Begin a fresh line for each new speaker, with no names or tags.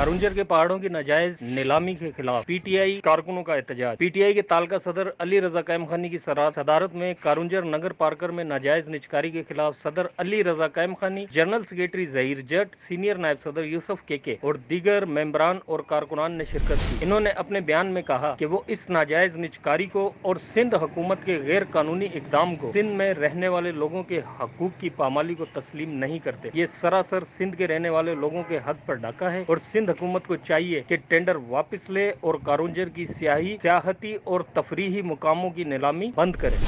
कारुंजर के पहाड़ों की नाजायज नीलामी के खिलाफ पीटीआई कारकुनों का एहतजाज। पीटीआई के तालका सदर अली रजा कैम खानी की सदारत में कारुंजर नगर पार्कर में नाजायज निचकारी के खिलाफ सदर Ali Raza Kaim Khani, general secretary Zaheer Jat, senior नायब सदर यूसुफ के के और दीगर मेम्बरान और कारकुनान ने शिरकत की। इन्होंने अपने बयान में कहा की वो इस नाजायज निचकारी को और सिंध हुकूमत के गैर कानूनी इकदाम को सिंध में रहने वाले लोगों के हकूक की पामाली को तस्लीम नहीं करते। ये सरासर सिंध के रहने वाले लोगों के हक पर डाका है और सिंध हुकूमत को चाहिए कि टेंडर वापस ले और कारुंजर की स्याही, सियाहती और तफरीही मुकामों की नीलामी बंद करे।